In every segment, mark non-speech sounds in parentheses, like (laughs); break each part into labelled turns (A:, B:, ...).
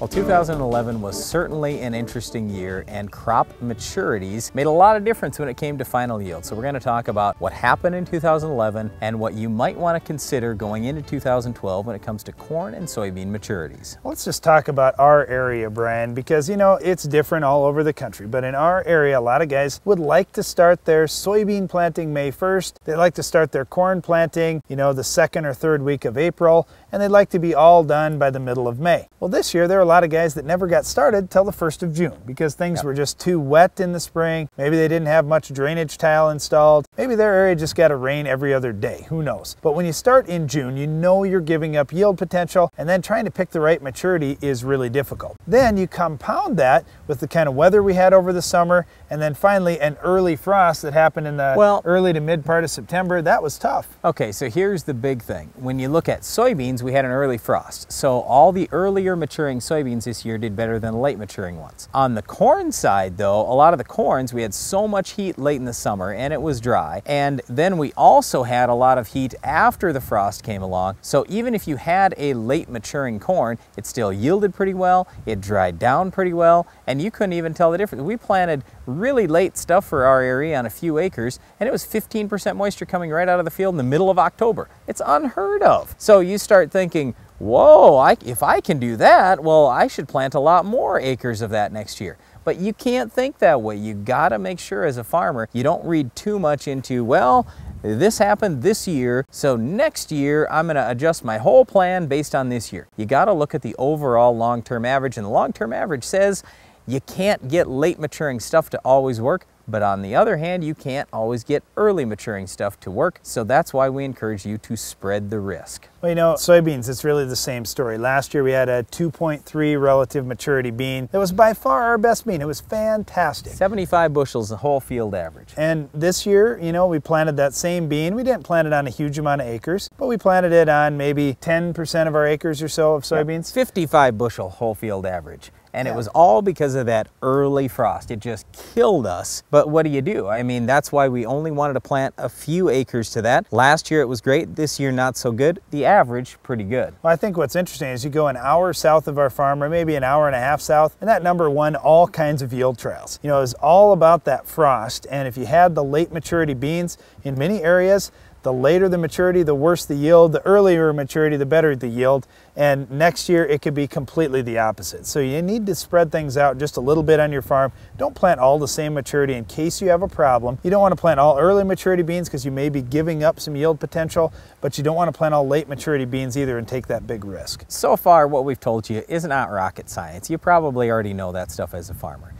A: Well, 2011 was certainly an interesting year and crop maturities made a lot of difference when it came to final yield. So we're going to talk about what happened in 2011 and what you might want to consider going into 2012 when it comes to corn and soybean maturities.
B: Let's just talk about our area, Brian, because you know, it's different all over the country, but in our area, a lot of guys would like to start their soybean planting May 1st. They'd like to start their corn planting, you know, the second or third week of April, and they'd like to be all done by the middle of May. Well, this year there are a lot of guys that never got started till the 1st of June because things yep. were just too wet in the spring. Maybe they didn't have much drainage tile installed. Maybe their area just got a rain every other day. Who knows? But when you start in June, you know you're giving up yield potential, and then trying to pick the right maturity is really difficult. Then you compound that with the kind of weather we had over the summer, and then finally an early frost that happened in the well, early to mid part of September. That was tough.
A: Okay, so here's the big thing. When you look at soybeans, we had an early frost. So all the earlier maturing soybeans this year did better than late maturing ones. On the corn side though, a lot of the corns, we had so much heat late in the summer and it was dry. And then we also had a lot of heat after the frost came along. So even if you had a late maturing corn, it still yielded pretty well, it dried down pretty well, and you couldn't even tell the difference. We planted really late stuff for our area on a few acres, and it was 15% moisture coming right out of the field in the middle of October. It's unheard of. So you start thinking, whoa, I, if I can do that, well, I should plant a lot more acres of that next year. But you can't think that way. You gotta make sure as a farmer, you don't read too much into, well, this happened this year, so next year I'm gonna adjust my whole plan based on this year. You gotta look at the overall long-term average, and the long-term average says you can't get late maturing stuff to always work, but on the other hand, you can't always get early maturing stuff to work, so that's why we encourage you to spread the risk.
B: Well, you know, soybeans, it's really the same story. Last year we had a 2.3 relative maturity bean. That was by far our best bean. It was fantastic.
A: 75 bushels, the whole field average.
B: And this year, you know, we planted that same bean. We didn't plant it on a huge amount of acres, but we planted it on maybe 10% of our acres or so of soybeans.
A: Yeah, 55 bushel whole field average. And yeah. it was all because of that early frost. It just killed us. But what do you do? I mean, that's why we only wanted to plant a few acres to that. Last year it was great. This year not so good. The average, pretty good.
B: Well, I think what's interesting is you go an hour south of our farm, or maybe an hour and a half south, and that number won all kinds of yield trials. You know, it was all about that frost. And if you had the late maturity beans in many areas, the later the maturity, the worse the yield. The earlier maturity, the better the yield. And next year, it could be completely the opposite. So you need to spread things out just a little bit on your farm. Don't plant all the same maturity in case you have a problem. You don't want to plant all early maturity beans because you may be giving up some yield potential, but you don't want to plant all late maturity beans either and take that big risk.
A: So far, what we've told you is not rocket science. You probably already know that stuff as a farmer.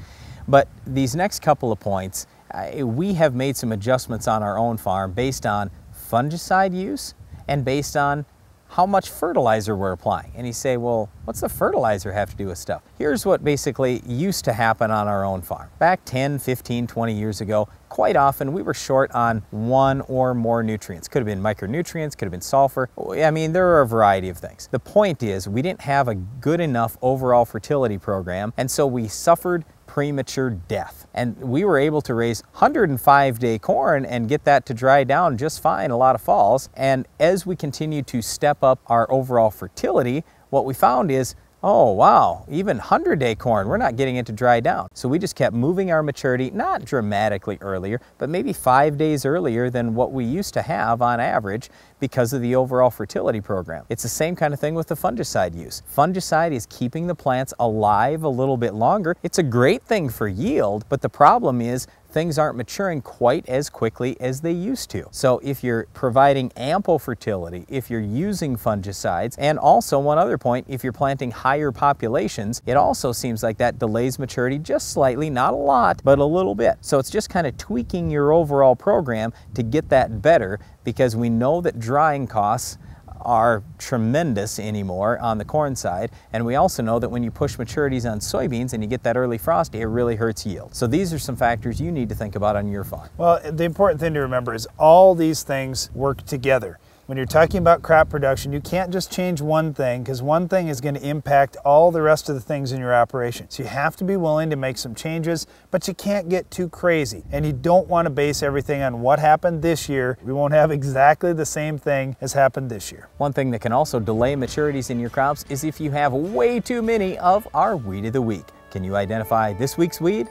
A: But these next couple of points, we have made some adjustments on our own farm based on fungicide use and based on how much fertilizer we're applying. And you say, well, what's the fertilizer have to do with stuff? Here's what basically used to happen on our own farm. Back 10, 15, 20 years ago, quite often we were short on one or more nutrients. Could have been micronutrients, could have been sulfur. I mean, there are a variety of things. The point is we didn't have a good enough overall fertility program, and so we suffered premature death. And we were able to raise 105 day corn and get that to dry down just fine a lot of falls. And as we continue to step up our overall fertility, what we found is Oh, wow, even 100 day corn, we're not getting it to dry down. So we just kept moving our maturity, not dramatically earlier, but maybe five days earlier than what we used to have on average because of the overall fertility program. It's the same kind of thing with the fungicide use. Fungicide is keeping the plants alive a little bit longer. It's a great thing for yield, but the problem is things aren't maturing quite as quickly as they used to. So if you're providing ample fertility, if you're using fungicides, and also one other point, if you're planting higher populations, it also seems like that delays maturity just slightly, not a lot, but a little bit. So it's just kind of tweaking your overall program to get that better because we know that drying costs are tremendous anymore on the corn side. And we also know that when you push maturities on soybeans and you get that early frost, it really hurts yield. So these are some factors you need to think about on your farm.
B: Well, the important thing to remember is all these things work together. When you're talking about crop production, you can't just change one thing because one thing is going to impact all the rest of the things in your operation. So you have to be willing to make some changes, but you can't get too crazy. And you don't want to base everything on what happened this year. We won't have (laughs) exactly the same thing as happened this year.
A: One thing that can also delay maturities in your crops is if you have way too many of our weed of the week. Can you identify this week's weed?